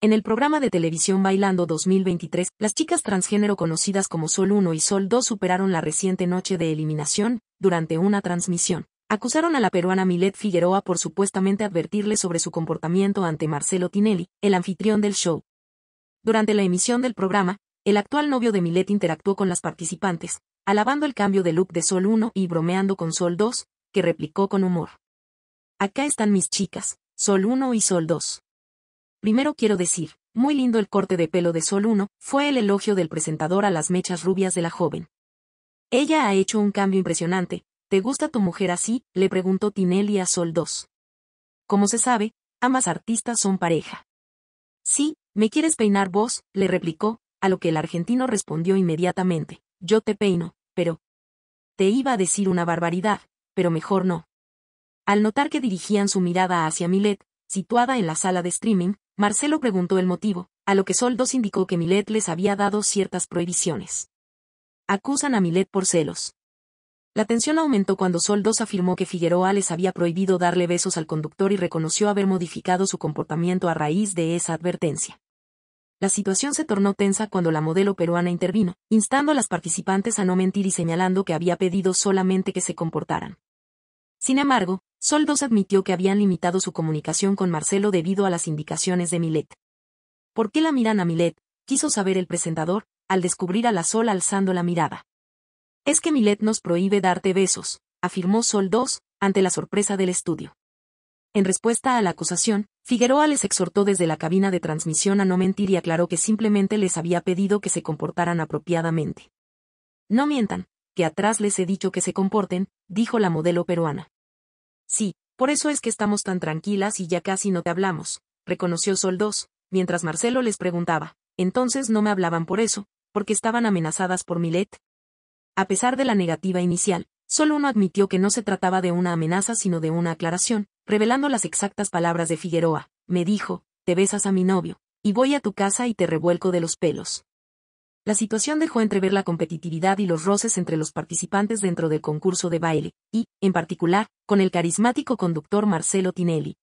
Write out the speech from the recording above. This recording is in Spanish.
En el programa de televisión Bailando 2023, las chicas transgénero conocidas como Sol 1 y Sol 2 superaron la reciente noche de eliminación, durante una transmisión. Acusaron a la peruana Milet Figueroa por supuestamente advertirle sobre su comportamiento ante Marcelo Tinelli, el anfitrión del show. Durante la emisión del programa, el actual novio de Milet interactuó con las participantes, alabando el cambio de look de Sol 1 y bromeando con Sol 2, que replicó con humor. Acá están mis chicas, Sol 1 y Sol 2. Primero quiero decir, muy lindo el corte de pelo de Sol 1, fue el elogio del presentador a las mechas rubias de la joven. Ella ha hecho un cambio impresionante, ¿te gusta tu mujer así? le preguntó Tinelli a Sol 2. Como se sabe, ambas artistas son pareja. Sí, ¿me quieres peinar vos? le replicó, a lo que el argentino respondió inmediatamente, yo te peino, pero... Te iba a decir una barbaridad, pero mejor no. Al notar que dirigían su mirada hacia Milet, situada en la sala de streaming, Marcelo preguntó el motivo, a lo que Sol 2 indicó que Milet les había dado ciertas prohibiciones. Acusan a Milet por celos. La tensión aumentó cuando Sol 2 afirmó que Figueroa les había prohibido darle besos al conductor y reconoció haber modificado su comportamiento a raíz de esa advertencia. La situación se tornó tensa cuando la modelo peruana intervino, instando a las participantes a no mentir y señalando que había pedido solamente que se comportaran. Sin embargo, Sol 2 admitió que habían limitado su comunicación con Marcelo debido a las indicaciones de Milet. ¿Por qué la miran a Milet? quiso saber el presentador, al descubrir a la Sol alzando la mirada. Es que Milet nos prohíbe darte besos, afirmó Sol 2, ante la sorpresa del estudio. En respuesta a la acusación, Figueroa les exhortó desde la cabina de transmisión a no mentir y aclaró que simplemente les había pedido que se comportaran apropiadamente. No mientan, que atrás les he dicho que se comporten, dijo la modelo peruana. Sí, por eso es que estamos tan tranquilas y ya casi no te hablamos, reconoció Sol 2, mientras Marcelo les preguntaba, entonces no me hablaban por eso, porque estaban amenazadas por Milet. A pesar de la negativa inicial, solo uno admitió que no se trataba de una amenaza sino de una aclaración, revelando las exactas palabras de Figueroa, me dijo, te besas a mi novio, y voy a tu casa y te revuelco de los pelos. La situación dejó entrever la competitividad y los roces entre los participantes dentro del concurso de baile, y, en particular, con el carismático conductor Marcelo Tinelli,